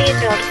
Cathedral